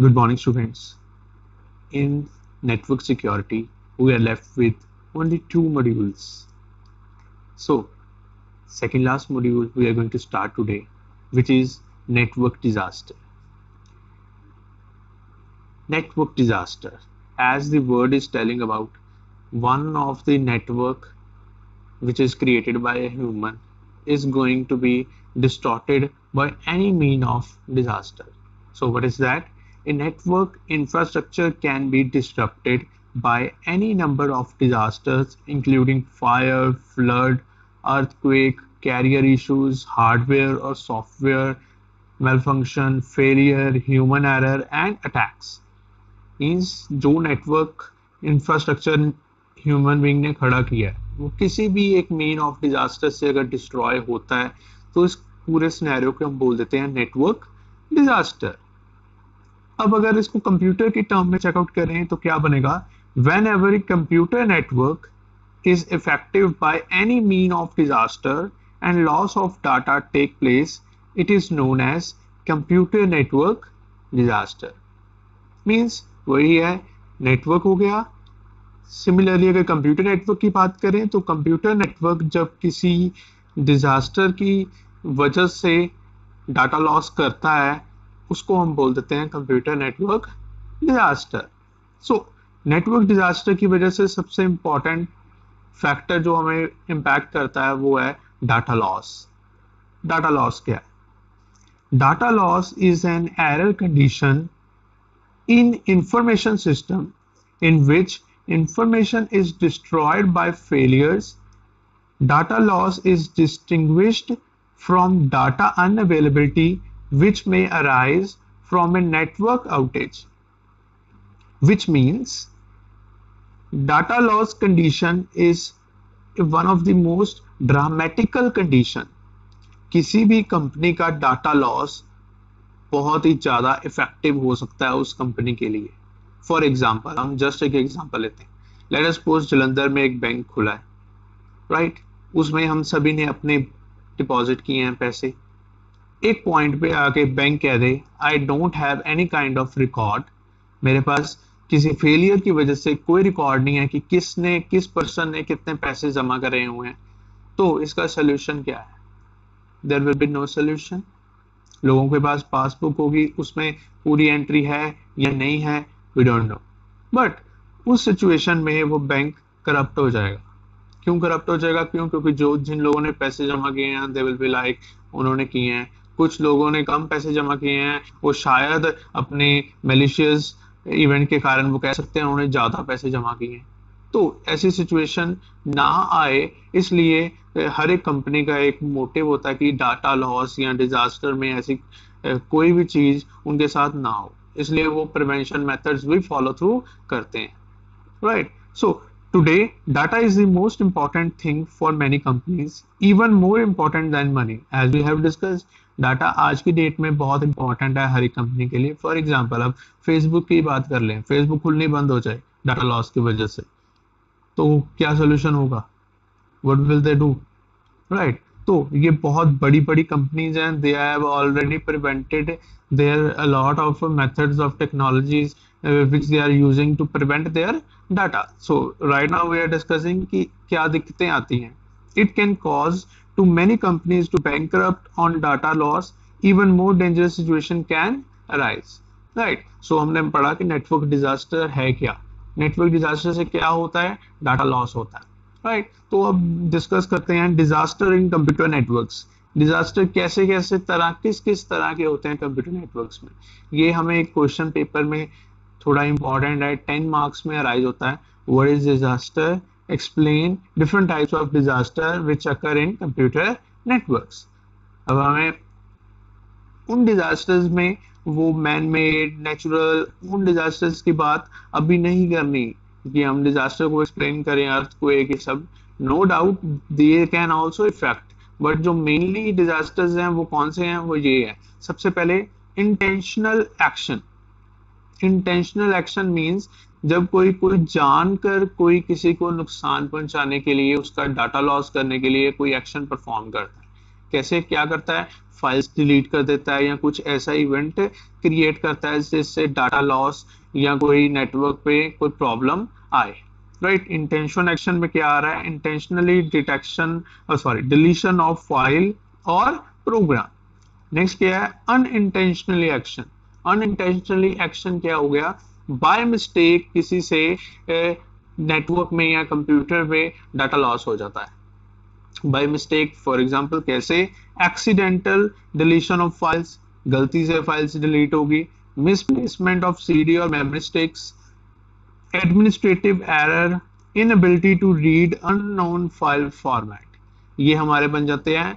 Good morning, students. In network security, we are left with only two modules. So, second last module we are going to start today, which is network disaster. Network disaster, as the word is telling about, one of the network which is created by a human is going to be distorted by any mean of disaster. So what is that? A network infrastructure can be disrupted by any number of disasters including fire, flood, earthquake, carrier issues, hardware or software malfunction, failure, human error and attacks. Means जो network infrastructure human being ने खड़ा किया है वो किसी भी एक main of disaster से अगर डिस्ट्रॉय होता है तो इस पूरे सिनेरियो को हम बोल देते हैं नेटवर्क डिजास्टर अब अगर इसको कंप्यूटर की टर्म में चेकआउट करें तो क्या बनेगा? Whenever computer network is effective by any mean of disaster and loss of data take place it is known as computer network disaster means वही है नेटवर्क हो गया। सिमिलरली अगर कंप्यूटर नेटवर्क की बात करें तो कंप्यूटर नेटवर्क जब किसी डिजास्टर की वजह से डाटा लॉस करता है उसको हम बोल देते हैं computer network disaster. So network disaster की वजह से सबसे इंपॉर्टेंट फैक्टर जो हमें इम्पैक्ट करता है वो है डाटा लॉस डाटा लॉस क्या data loss is an error condition in information system in which information is destroyed by failures, data loss is distinguished from data unavailability which may arise from a network outage, which means data loss condition is one of the most dramatical condition. किसी भी company का data loss बहुत ही ज़्यादा effective हो सकता है उस company के लिए। फॉर एग्ज़ाम्पल हम जस्ट एक एग्ज़ाम्पल लेते हैं। लेट सपोज़ जलंधर में एक बैंक खुला है राइट right? उसमें हम सभी ने अपने डिपॉजिट किए हैं पैसे। एक पॉइंट पे आके बैंक कह दे I don't have any kind of record मेरे पास किसी फेलियर की वजह से कोई रिकॉर्ड नहीं है कि किसने, किस पर्सन ने कितने पैसे जमा करे हुए हैं। तो इसका सोल्यूशन क्या है? There will be no solution लोगों के पास पासबुक होगी, उसमें पूरी एंट्री है या नहीं है वी डोंट नो बट उस सिचुएशन में वो बैंक करप्ट हो जाएगा। क्यों करप्ट हो जाएगा? क्यों? क्योंकि जो जिन लोगों ने पैसे जमा किए हैं दे विल बी लाइक उन्होंने किए हैं कुछ लोगों ने कम पैसे जमा किए हैं। वो शायद अपने मेलिशियस इवेंट के कारण वो कह सकते हैं उन्होंने ज़्यादा पैसे जमा किए हैं। तो ऐसी सिचुएशन ना आए, इसलिए हर एक कंपनी का एक मोटिव होता है कि डाटा लॉस या डिजास्टर में ऐसी कोई भी चीज़ उनके साथ ना हो। इसलिए वो प्रिवेंशन मेथड्स भी फॉलो थ्रू करते हैं। Right so today data is the most important thing for many companies even more important than money as we have discuss data आज की डेट में बहुत इंपॉर्टेंट है हर एक कंपनी के लिए. फॉर एग्ज़ाम्पल अब फेसबुक की बात कर लें. फेसबुक खुलनी बंद हो जाए डाटा लॉस की वजह से तो क्या सोल्यूशन होगा? What will they do right तो ये बहुत बड़ी बड़ी कंपनीज़ हैं they have already prevented there a lot of methods of technologies which they are using to prevent their data. So, right now we are discussing कि क्या दिक्कतें आती हैं। It can cause to many companies to bankrupt on data loss. Even more dangerous situation can arise. Right? So, हमने पढ़ा कि network disaster है क्या। नेटवर्क डिजास्टर से क्या होता है? डाटा लॉस होता है। Right right? तो अब डिस्कस करते हैं disaster in computer networks disaster कैसे कैसे तरह किस किस तरह के होते हैं कंप्यूटर नेटवर्क्स में? ये हमें एक क्वेश्चन पेपर में थोड़ा इंपॉर्टेंट है टेन मार्क्स में अराइज होता है। What is disaster explain different types of disaster which occur in computer networks अब हमें उन डिजास्टर्स में, वो मैन मेड नेचुरल उन डिजास्टर्स की बात अभी नहीं करनी कि हम डिजास्टर को एक्सप्लेन करें अर्थ को एक सब। No doubt they can also effect but जो मेनली डिजास्टर्स हैं, वो कौन से हैं? वो ये है। सबसे पहले intentional action intentional action means जब कोई कोई जानकर कोई किसी को नुकसान पहुँचाने के लिए, उसका डाटा लॉस करने के लिए कोई एक्शन परफॉर्म करता है। कैसे, क्या करता है? फाइल्स डिलीट कर देता है या कुछ ऐसा इवेंट क्रिएट करता है जिससे डाटा लॉस या कोई नेटवर्क पे कोई प्रॉब्लम आए। राइट इंटेंशन एक्शन में क्या आ रहा है? Intentionally detection sorry deletion of file और प्रोग्राम नेक्स्ट क्या है? अनइंटेंशनली एक्शन अनइंटेंशनली एक्शन क्या हो गया? बाय मिस्टेक किसी से नेटवर्क में या कंप्यूटर में डाटा लॉस हो जाता है। बाय मिस्टेक फॉर एग्जांपल कैसे? एक्सीडेंटल डिलीशन ऑफ़ फाइल्स गलती से फाइल्स डिलीट होगी। मिसप्लेसमेंट ऑफ़ सीडी और memory sticks administrative error inability to read unknown file format ये हमारे बन जाते हैं।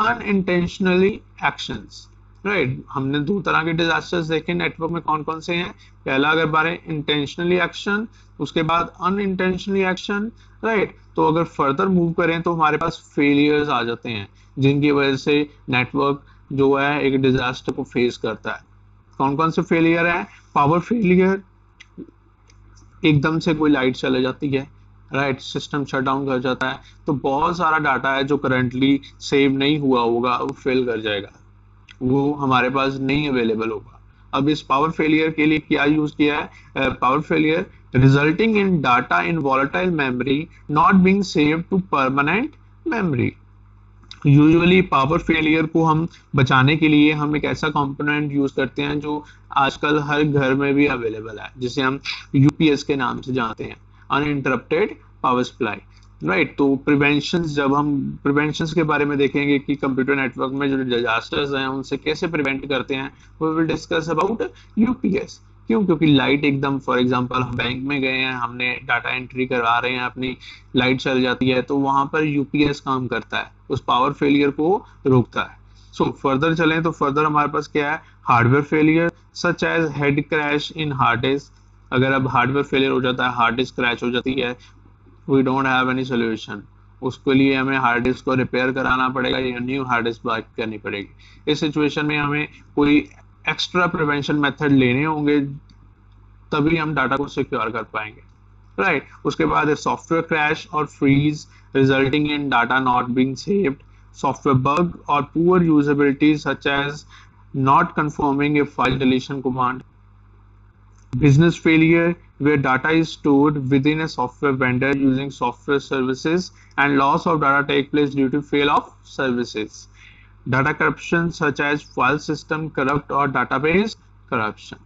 Unintentionally actions right right. हमने दो तरह के डिजास्टर्स देखे नेटवर्क में कौन कौन से हैं? पहला अगर बारे इंटेंशनली एक्शन उसके बाद अनइंटेंशनली एक्शन राइट तो अगर फर्दर मूव करें तो हमारे पास फेलियर्स आ जाते हैं, जिनकी वजह से नेटवर्क जो है, एक डिजास्टर को फेस करता है। कौन कौन से फेलियर है? पावर फेलियर एकदम से कोई लाइट चले जाती है राइट सिस्टम शट डाउन कर जाता है। तो बहुत सारा डाटा है जो करंटली सेव नहीं हुआ होगा, वो फेल कर जाएगा। वो हमारे पास नहीं अवेलेबल होगा। अब इस पावर फेलियर के लिए क्या यूज़ किया है? Power failure resulting in data in volatile memory not being save to permanent memory usually power failure को हम बचाने के लिए हम एक ऐसा कंपोनेंट यूज़ करते हैं जो आजकल हर घर में भी अवेलेबल है, जिसे हम यूपीएस के नाम से जानते हैं। अनइंटरप्टेड पावर सप्लाई राइट तो प्रिवेंशन जब हम प्रिवेंशन के बारे में देखेंगे कि कंप्यूटर नेटवर्क में जो डिजास्टर्स हैं उनसे कैसे प्रिवेंट करते हैं वो विल डिस्कस अबाउट यूपीएस क्यों? क्योंकि लाइट एकदम फॉर एग्जांपल हम बैंक में गए हैं हमने डाटा एंट्री करवा रहे हैं अपनी लाइट चल जाती है तो वहाँ पर यूपीएस काम करता है उस पावर फेलियर को रोकता है। सो so, फर्दर चलें तो फर्दर हमारे पास क्या है? Hardware failure such as head crash in hard disk अगर अब हार्डवेयर फेलियर हो जाता है हार्ड डिस्क क्रैश हो जाती है we don't have any solution उसके लिए हमें हार्ड डिस्क को रिपेयर कराना पड़ेगा या न्यू हार्ड डिस्क बाय करनी पड़ेगी। इस सिचुएशन में हमें कोई एक्स्ट्रा प्रिवेंशन मेथड लेने होंगे, तभी हम डाटा को सिक्योर कर पाएँगे। Right right. उसके बाद सॉफ्टवेयर क्रैश और freeze resulting in data not being saved software bug और poor usability such as not confirming a file deletion command business failure where data is stored within a software vendor using software services and loss of data take place due to fail of services data corruption such as file system corrupt or database corruption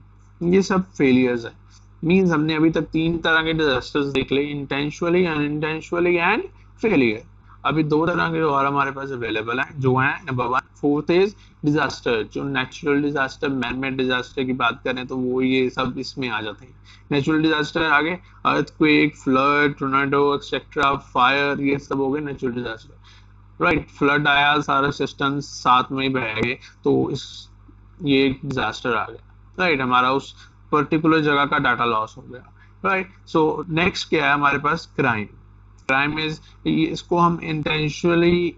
ये सब failures है means हमने अभी तक तीन तरह के disasters देख ले इंटेंशुअली अनइंटेंशुअली एंड फेलियर अभी दो तरह के और हमारे पास अवेलेबल है जो है number one fourth is disaster जो natural disaster man made disaster की बात करें तो वो ये सब इसमें आ जाते हैं। नेचुरल डिजास्टर आगे earthquake flood tornado etcetera fire ये सब हो गए नेचुरल डिजास्टर राइट फ्लड आया सारा सिस्टम साथ में ही बह गए तो इस ये डिजास्टर आ गया। राइट right, हमारा उस पर्टिकुलर जगह का डाटा लॉस हो गया। राइट सो नेक्स्ट क्या है हमारे पास? क्राइम क्राइम इज़ इसको हम इंटेंशनली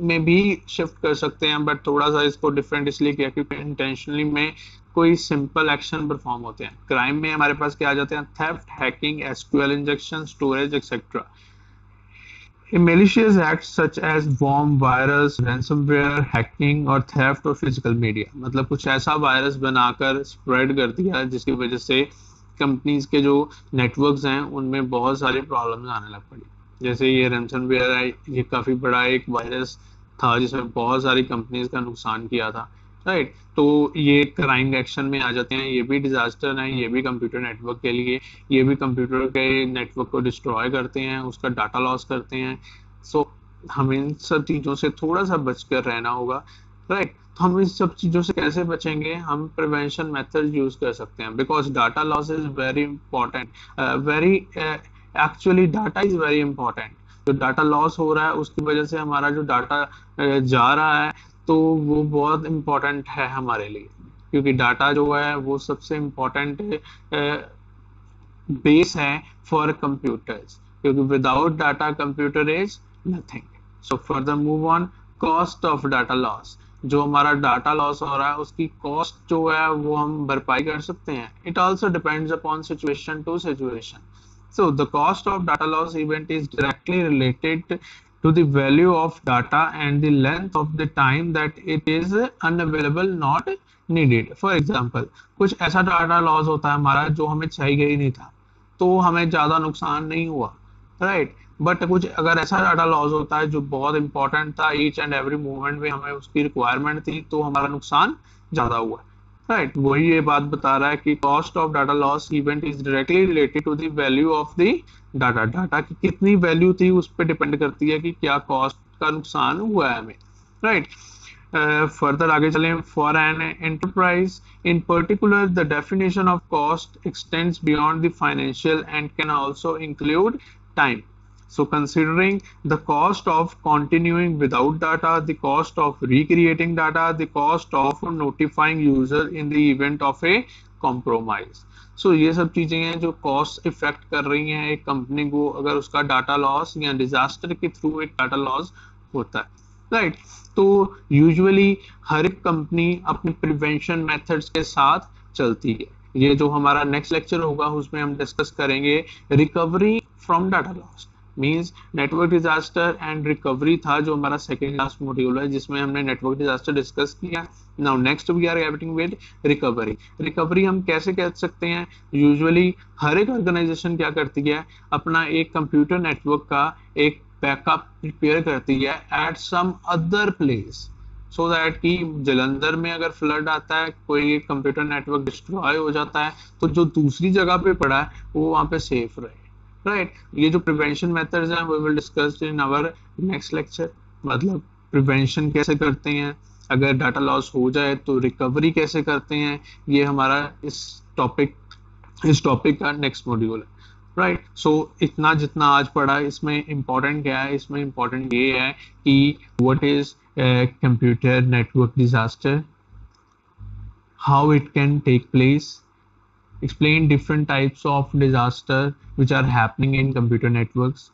में भी शिफ्ट कर सकते हैं बट थोड़ा सा इसको डिफरेंट इसलिए किया क्योंकि इंटेंशनली में कोई सिंपल एक्शन परफॉर्म होते हैं। क्राइम में हमारे पास क्या आ जाते हैं? Theft hacking SQL injection storage etcetera malicious acts such as bomb, virus, ransomware, hacking और theft और physical media मतलब कुछ ऐसा वायरस बनाकर स्प्रेड कर दिया जिसकी वजह से कंपनीज़ के जो नेटवर्क्स हैं, उनमें बहुत सारी प्रॉब्लम्स आने लग पड़ी। जैसे ये वेयर है ये काफ़ी बड़ा एक वायरस था जिसमें बहुत सारी कंपनीज़ का नुकसान किया था राइट तो ये क्राइम एक्शन में आ जाते हैं ये भी डिजास्टर है ये भी कंप्यूटर नेटवर्क के लिए ये भी कंप्यूटर के नेटवर्क को डिस्ट्रॉय करते हैं उसका डाटा लॉस करते हैं। सो so, हमें इन सब चीज़ों से थोड़ा सा बच कर रहना होगा राइट right. तो हम इन सब चीज़ों से कैसे बचेंगे? हम प्रिवेंशन मेथड यूज़ कर सकते हैं because data loss is very important very actually data is very important जो डाटा लॉस हो रहा है, उसकी वजह से हमारा जो डाटा जा रहा है तो वो बहुत इंपॉर्टेंट है हमारे लिए। क्योंकि डाटा जो है, वो सबसे इम्पोर्टेंट बेस है फॉर कंप्यूटर्स क्योंकि without data computer is nothing so further move on cost of data loss जो हमारा डाटा लॉस हो रहा है, उसकी कॉस्ट जो है, वो हम भरपाई कर सकते हैं। It also depends upon situation to situation So the cost of data loss event is directly related to the value of data and the length of the time that it is unavailable not needed for example कुछ ऐसा data loss होता है हमारा जो हमें चाहिए ही नहीं था तो हमें ज़्यादा नुकसान नहीं हुआ राइट right? बट कुछ अगर ऐसा डाटा लॉस होता है जो बहुत इंपॉर्टेंट था ईच एंड एवरी मोमेंट में हमें उसकी रिक्वायरमेंट थी तो हमारा नुकसान ज़्यादा हुआ राइट right. वही ये बात बता रहा है कि cost of data loss event is directly related to the value of the data data की कितनी वैल्यू थी उस पर डिपेंड करती है कि क्या कॉस्ट का नुकसान हुआ है हमें. राइट फर्दर आगे चलें. For an enterprise in particular the definition of cost extends beyond the financial and can also include time So considering the cost of continuing without data, the cost of recreating data, the cost of notifying user in the event of a compromise. So so, ये सब चीज़ें हैं जो cost effect कर रही हैं एक company को अगर उसका डाटा लॉस या डिजास्टर के थ्रू एक डाटा लॉस होता है राइट right? तो यूजुअली हर एक कंपनी अपने प्रिवेंशन मेथड्स के साथ चलती है ये जो हमारा नेक्स्ट लेक्चर होगा उसमें हम डिस्कस करेंगे recovery from data loss means network disaster and recovery था जो हमारा सेकेंड लास्ट मॉड्यूल है, जिसमें हमने नेटवर्क डिजास्टर डिस्कस किया। Now next we are getting with recovery recovery हम कैसे कह सकते हैं? यूजुअली हर एक ऑर्गेनाइजेशन क्या करती है? अपना एक कंप्यूटर नेटवर्क का एक बैकअप प्रिपेयर करती है at some other place so that कि जलंधर में अगर फ्लड आता है, कोई कंप्यूटर नेटवर्क डिस्ट्रॉय हो जाता है तो जो दूसरी जगह पे पड़ा है, वो वहाँ पे सेफ़ रहे। राइट? ये जो प्रिवेंशन मेथड्स हैं we will discuss in our next lecture मतलब प्रिवेंशन कैसे करते हैं? अगर डाटा लॉस हो जाए तो रिकवरी कैसे करते हैं? ये हमारा इस टॉपिक इस टॉपिक का नेक्स्ट मॉड्यूल है। Right right. सो so, इतना जितना आज पढ़ा इसमें इंपॉर्टेंट क्या है? इसमें इंपॉर्टेंट ये है कि what is computer network disaster how it can take place explain different types of disaster which are happening in computer networks.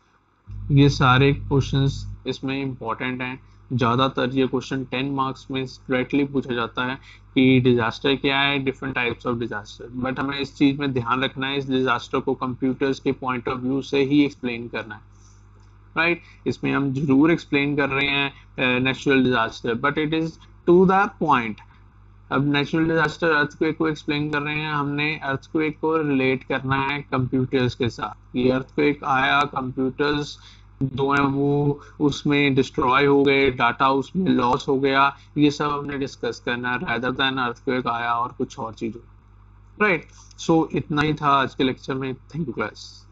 ये सारे क्वेश्चंस इसमें इंपॉर्टेंट हैं। ज़्यादातर ये क्वेश्चन टेन मार्क्स में डायरेक्टली पूछा जाता है कि डिजास्टर क्या है different types of disaster but हमें इस चीज़ में ध्यान रखना है, इस डिजास्टर को कंप्यूटर्स के पॉइंट ऑफ़ व्यू से ही एक्सप्लेन करना है। Right right? इसमें हम ज़रूर एक्सप्लेन कर रहे हैं natural disaster but it is to the point अब नेचुरल डिजास्टर अर्थक्वेक को एक्सप्लेन कर रहे हैं। हमने अर्थक्वेक को रिलेट करना है कंप्यूटर्स के साथ। ये अर्थक्वेक आया कंप्यूटर्स जो है वो उसमें डिस्ट्रॉय हो गए डाटा उसमें लॉस हो गया। ये सब हमने डिस्कस करना है रैदर देन अर्थक्वेक आया और कुछ और चीज़ों। राइट सो इतना ही था आज के लेक्चर में। Thank you class